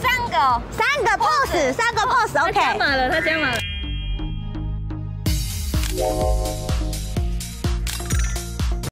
三个。三个 pose 三个 pose ok 加满了他加满了。